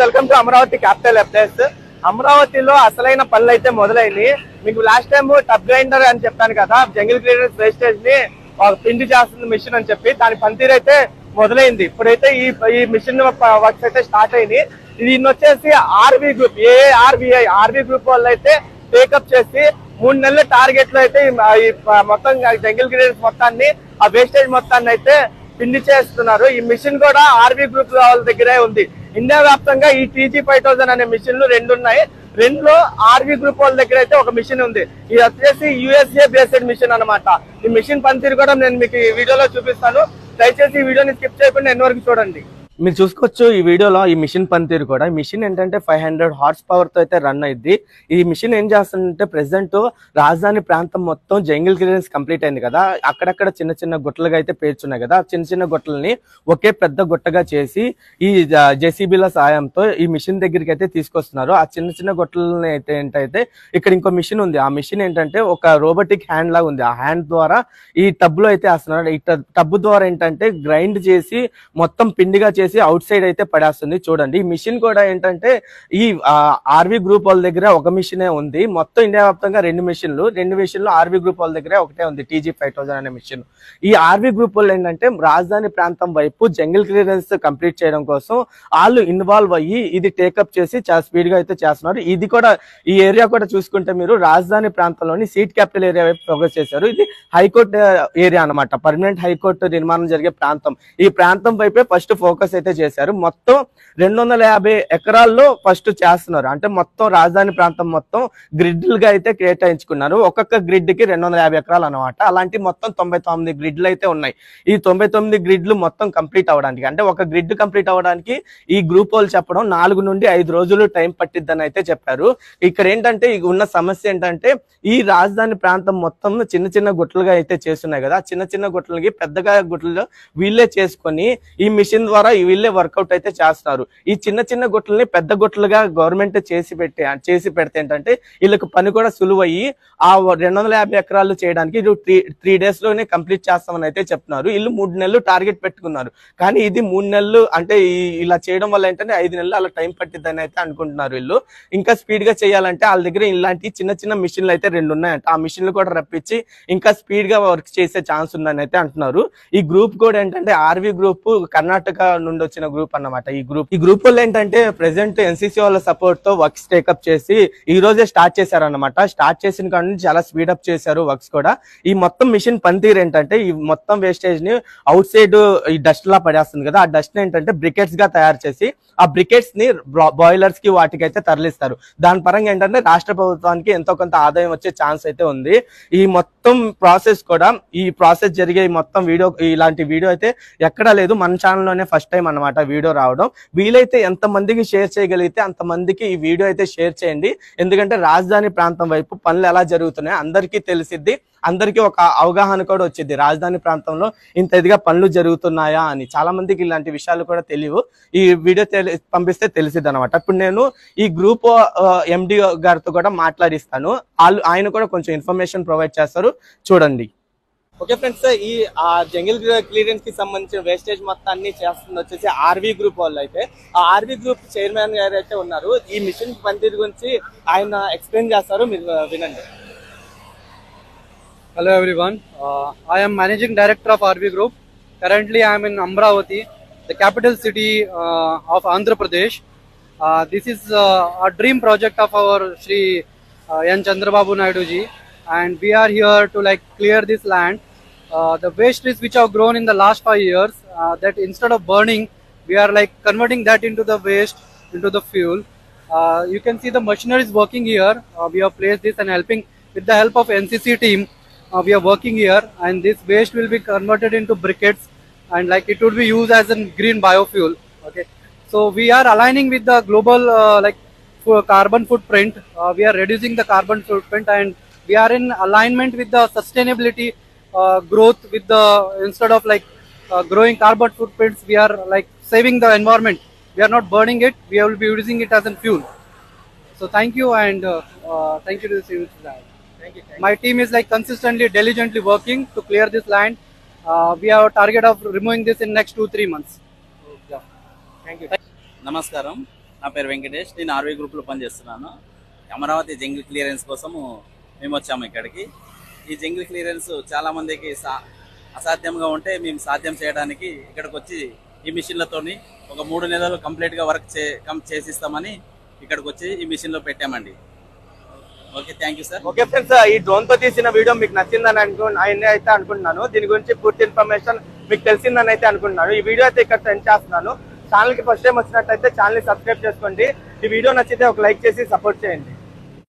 Welcome to Amaravati capital updates. అమరావతిలో అసలైన పనులు అయితే మొదలైనవి మీకు లాస్ట్ టైం టబ్ గ్రైండర్ అని చెప్పాను కదా జంగిల్ గ్రైండర్స్ వేస్టేజ్ని పిండి చేస్తుంది మిషన్ అని చెప్పి దాని పనితీరు అయితే మొదలైంది. ఇప్పుడైతే ఈ ఈ మిషన్ వర్క్స్ అయితే స్టార్ట్ అయినాయి. దీన్ని వచ్చేసి ఆర్బీ గ్రూప్ ఏఆర్బిఐ ఆర్బీ గ్రూప్ వాళ్ళు అయితే టేకప్ చేసి మూడు నెలల టార్గెట్లో అయితే ఈ- మొత్తం జంగిల్ క్లీనర్స్ మొత్తాన్ని ఆ వేస్టేజ్ మొత్తాన్ని అయితే పిండి చేస్తున్నారు. ఈ మిషన్ కూడా ఆర్బీ గ్రూప్ వాళ్ళ దగ్గరే ఉంది. ఇండియా వ్యాప్తంగా ఈ టీజీ ఫైవ్ థౌసండ్ అనే మిషన్లు రెండు ఉన్నాయి రెండులో ఆర్బీ గ్రూప్ వాళ్ళ దగ్గర అయితే ఒక మిషన్ ఉంది. ఇది వచ్చేసి యుఎస్ఏ బేస్డ్ మిషన్ అన్నమాట. ఈ మిషన్ పనితీరు కూడా నేను మీకు ఈ వీడియోలో చూపిస్తాను. దయచేసి ఈ వీడియోని స్కిప్ చేయకుండా ఎన్ని వరకు చూడండి. మీరు చూసుకోవచ్చు ఈ వీడియోలో ఈ మిషన్ పనితీరు కూడా. ఈ మిషన్ ఏంటంటే ఫైవ్ హండ్రెడ్ హార్స్ పవర్తో అయితే రన్ అయింది ఈ మిషన్ ఏం చేస్తుందంటే ప్రెసెంట్ రాజధాని ప్రాంతం మొత్తం జంగిల్ క్లియరెన్స్ కంప్లీట్ అయింది కదా. అక్కడక్కడ చిన్న చిన్న గుట్టలుగా అయితే పేర్చున్నాయి కదా. చిన్న చిన్న గుట్టలని ఒకే పెద్ద గుట్టగా చేసి ఈ జేసీబీల సాయంతో ఈ మిషన్ దగ్గరికి అయితే తీసుకొస్తున్నారు. ఆ చిన్న చిన్న గుట్టలని అయితే ఏంటైతే ఇక్కడ ఇంకో మిషన్ ఉంది. ఆ మిషన్ ఏంటంటే ఒక రోబోటిక్ హ్యాండ్ లాగా ఉంది. ఆ హ్యాండ్ ద్వారా ఈ టబ్లో అయితే వేస్తున్నారు. ఈ టబ్ ద్వారా ఏంటంటే గ్రైండ్ చేసి మొత్తం పిండిగా చేసి అవుట్ సైడ్ అయితే పడేస్తుంది. చూడండి ఈ మిషన్ కూడా ఏంటంటే ఈ ఆర్వి గ్రూప్ వాళ్ళ దగ్గర ఒక మిషనే ఉంది. మొత్తం ఇండియా వ్యాప్తంగా రెండు మిషన్లు. రెండు మిషన్లు ఆర్వి గ్రూప్ వాళ్ళ దగ్గర ఒకటే ఉంది టీజీ ఫైవ్ థౌసండ్ అనే మిషన్. ఈ ఆర్వి గ్రూప్ వాళ్ళు ఏంటంటే రాజధాని ప్రాంతం వైపు జంగిల్ క్లియరెన్స్ కంప్లీట్ చేయడం కోసం వాళ్ళు ఇన్వాల్వ్ అయ్యి ఇది టేకప్ చేసి చాలా స్పీడ్గా అయితే చేస్తున్నారు. ఇది కూడా ఈ ఏరియా కూడా చూసుకుంటే మీరు రాజధాని ప్రాంతంలోని సీట్ క్యాపిటల్ ఏరియా వైపు ఫోకస్ చేశారు. ఇది హైకోర్టు ఏరియా అన్నమాట. పర్మనెంట్ హైకోర్టు నిర్మాణం జరిగే ప్రాంతం. ఈ ప్రాంతం వైపే ఫస్ట్ ఫోకస్ అయితే చేశారు. మొత్తం రెండు వందల యాభై ఎకరాల్లో ఫస్ట్ చేస్తున్నారు. అంటే మొత్తం రాజధాని ప్రాంతం మొత్తం గ్రిడ్లుగా అయితే కేటాయించుకున్నారు. ఒక్కొక్క గ్రిడ్కి రెండు వందల యాభై ఎకరాలు అనమాట అలాంటి మొత్తం తొంభై తొమ్మిది గ్రిడ్లు అయితే ఉన్నాయి. ఈ తొంభై తొమ్మిది గ్రిడ్లు మొత్తం కంప్లీట్ అవ్వడానికి అంటే ఒక గ్రిడ్ కంప్లీట్ అవ్వడానికి ఈ గ్రూప్ వాళ్ళు చెప్పడం నాలుగు నుండి ఐదు రోజులు టైం పట్టిద్దని అయితే చెప్పారు. ఇక్కడ ఏంటంటే ఉన్న సమస్య ఏంటంటే ఈ రాజధాని ప్రాంతం మొత్తం చిన్న చిన్న గుట్టలుగా అయితే చేస్తున్నాయి కదా. చిన్న చిన్న గుట్టలకి పెద్దగా గుట్టలు వీళ్ళే చేసుకొని ఈ మిషన్ ద్వారా వీళ్ళే వర్కౌట్ అయితే చేస్తారు. ఈ చిన్న చిన్న గుట్లని పెద్ద గుట్టలుగా గవర్నమెంట్ చేసి పెట్టి చేసి పెడితే ఏంటంటే వీళ్ళకి పని కూడా సులువయ్యి ఆ రెండు వందల యాభై ఎకరాలు చేయడానికి త్రీ త్రీ డేస్లోనే కంప్లీట్ చేస్తామని అయితే చెప్తున్నారు. వీళ్ళు మూడు నెలలు టార్గెట్ పెట్టుకున్నారు. కానీ ఇది మూడు నెలలు అంటే ఇలా చేయడం వల్ల ఏంటంటే ఐదు నెలలు అలా టైం పట్టిద్దని అయితే అనుకుంటున్నారు వీళ్ళు. ఇంకా స్పీడ్గా చేయాలంటే వాళ్ళ దగ్గర ఇలాంటి చిన్న చిన్న మిషన్లు అయితే రెండు ఉన్నాయంట ఆ మిషన్లు కూడా రప్పించి ఇంకా స్పీడ్గా వర్క్ చేసే ఛాన్స్ ఉందని అయితే అంటున్నారు. ఈ గ్రూప్ కూడా ఏంటంటే ఆర్వీ గ్రూప్ కర్ణాటక నుండి వచ్చిన గ్రూప్ అన్నమాట. ఈ గ్రూప్ ఈ గ్రూప్ వాళ్ళు ఏంటంటే ప్రెసెంట్ ఎన్సీసీ వాళ్ళ సపోర్ట్తో వర్క్స్ టేకప్ చేసి ఈ రోజే స్టార్ట్ చేశారన్నమాట. స్టార్ట్ చేసిన కాడ నుంచి చాలా స్పీడప్ చేశారు వర్క్స్ కూడా. ఈ మొత్తం మిషన్ పనితీరు ఏంటంటే ఈ మొత్తం వేస్టేజ్ని అవుట్ సైడ్ ఈ డస్ట్ లా పడేస్తుంది కదా. ఆ డస్ట్ ఏంటంటే బ్రికెట్స్గా తయారు చేసి ఆ బ్రికెట్స్ని బాయిలర్స్కి వాటికి అయితే తరలిస్తారు. దాని పరంగా ఏంటంటే రాష్ట్ర ప్రభుత్వానికి ఎంతో కొంత ఆదాయం వచ్చే ఛాన్స్ అయితే ఉంది. ఈ మొత్తం ప్రాసెస్ కూడా ఈ ప్రాసెస్ జరిగే మొత్తం వీడియో ఇలాంటి వీడియో అయితే ఎక్కడా లేదు. మన ఛానల్లోనే ఫస్ట్ టైం అనమాట వీడియో రావడం. వీలైతే ఎంత మందికి షేర్ చేయగలిగితే అంత మందికి ఈ వీడియో అయితే షేర్ చేయండి. ఎందుకంటే రాజధాని ప్రాంతం వైపు పనులు ఎలా జరుగుతున్నాయి అందరికీ తెలిసిద్ది. అందరికీ ఒక అవగాహన కూడా వచ్చింది రాజధాని ప్రాంతంలో ఇంత ఇదిగా పనులు జరుగుతున్నాయా అని. చాలా మందికి ఇలాంటి విషయాలు కూడా తెలియవు. ఈ వీడియో తెలి- పంపిస్తే తెలిసిద్ది అనమాట ఇప్పుడు నేను ఈ గ్రూప్ ఎండి గారితో కూడా మాట్లాడిస్తాను. వాళ్ళు ఆయన కూడా కొంచెం ఇన్ఫర్మేషన్ ప్రొవైడ్ చేస్తారు. చూడండి. ఓకే ఫ్రెండ్స్ ఈ జంగిల్ క్లియరెన్స్కి సంబంధించిన వేస్టేజ్ మొత్తాన్ని చేస్తుంది వచ్చేసి ఆర్వీ గ్రూప్ వాళ్ళు అయితే. ఆ ఆర్వీ గ్రూప్ చైర్మన్ గారు అయితే ఉన్నారు. ఈ మిషన్ పనితీరు గురించి ఆయన ఎక్స్ప్లెయిన్ చేస్తారు. మీరు వినండి. Hello everyone I'm managing director of RV group currently I'm in Amaravati the capital city of Andhra Pradesh this is a dream project of our Shri N Chandrababu Naidu ji and we are here to like clear this land. Uh, the waste trees which have grown in the last five years, uh, that instead of burning, we are like converting that into the waste into the fuel. Uh, you can see the machinery is working here. Uh, we have placed this and helping with the help of NCC team. Uh, we are working here, and this waste will be converted into briquettes, and like it would be used as a green biofuel. Okay, so we are aligning with the global uh, like carbon footprint. We are reducing the carbon footprint, and we are in alignment with the sustainability uh, growth. With the instead of like uh, growing carbon footprints, we are like saving the environment. We are not burning it. We will be using it as a fuel. So thank you and uh, uh, thank you to the civil society. Thank you My team is like consistently, diligently working to clear this land. Uh, we have a target of removing this in next two three months. Yeah. Thank you నమస్కారం నా పేరు వెంకటేష్ నేను RV గ్రూప్లో పనిచేస్తున్నాను Amaravati jungle clearance కోసము మేము వచ్చాము ఇక్కడికి. ఈ జంగిల్ క్లియరెన్స్ చాలా మందికి సా అసాధ్యంగా ఉంటే మేము సాధ్యం చేయడానికి ఇక్కడికి వచ్చి ఈ మిషన్లతోని ఒక మూడు నెలలు కంప్లీట్గా వర్క్ చే కం చేసిస్తామని ఇక్కడికి వచ్చి ఈ మిషన్లో పెట్టామండి. Okay thank you sir. Okay friends ఈ డ్రోన్తో తీసిన వీడియో మీకు నచ్చిందని అనుకు అయితే అనుకుంటున్నాను. దీని గురించి పూర్తి ఇన్ఫర్మేషన్ మీకు తెలిసిందని అయితే అనుకుంటున్నాను. ఈ వీడియో అయితే ఇక్కడ సెండ్ చేస్తున్నాను. ఛానల్కి ఫస్ట్ టైం వచ్చినట్టయితే ఛానల్ని సబ్స్క్రైబ్ చేసుకోండి. ఈ వీడియో నచ్చితే ఒక లైక్ చేసి సపోర్ట్ చేయండి.